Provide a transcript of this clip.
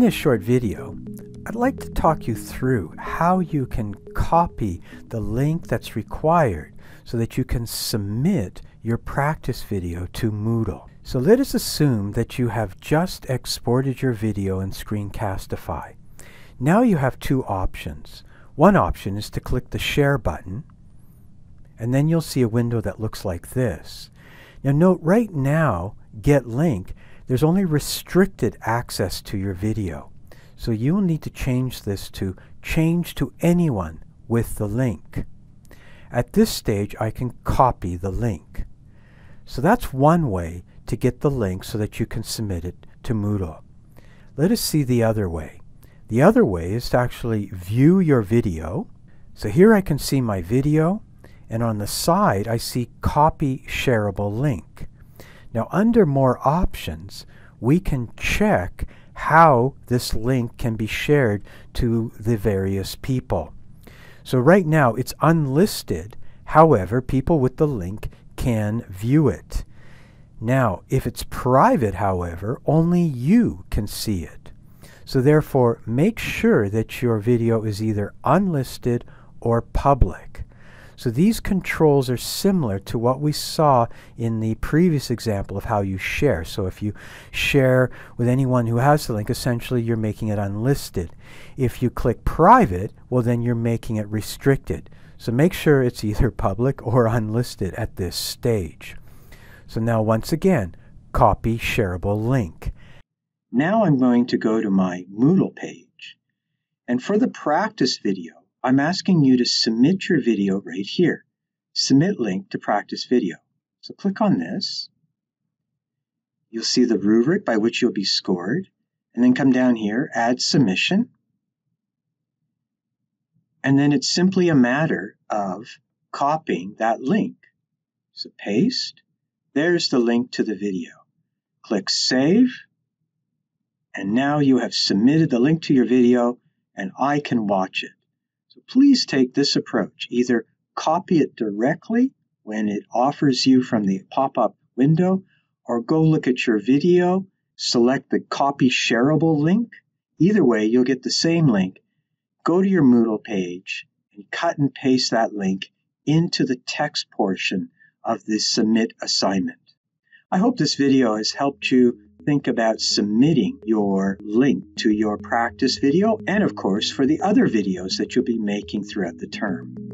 this short video, I'd like to talk you through how you can copy the link that's required so that you can submit your practice video to Moodle. So let us assume that you have just exported your video in Screencastify. Now you have two options. One option is to click the Share button, and then you'll see a window that looks like this. Now note right now, Get Link, there's only restricted access to your video. So you'll need to change this to change to anyone with the link. At this stage, I can copy the link. So that's one way to get the link so that you can submit it to Moodle. Let us see the other way. The other way is to actually view your video. So here I can see my video, and on the side I see copy shareable link. Now under more options, we can check how this link can be shared to the various people. So right now it's unlisted. However, people with the link can view it. Now, if it's private, however, only you can see it. So therefore, make sure that your video is either unlisted or public. So these controls are similar to what we saw in the previous example of how you share. So if you share with anyone who has the link, essentially you're making it unlisted. If you click private, well then you're making it restricted. So make sure it's either public or unlisted at this stage. So now once again, copy shareable link. Now I'm going to go to my Moodle page. And for the practice video, I'm asking you to submit your video right here. Submit link to practice video. So click on this. You'll see the rubric by which you'll be scored. And then come down here, add submission. And then it's simply a matter of copying that link. So paste, there's the link to the video. Click Save, and now you have submitted the link to your video and I can watch it. So please take this approach. Either copy it directly when it offers you from the pop-up window, or go look at your video, select the copy shareable link. Either way, you'll get the same link. Go to your Moodle page and cut and paste that link into the text portion of the submit assignment. I hope this video has helped you think about submitting your link to your practice video and of course for the other videos that you'll be making throughout the term.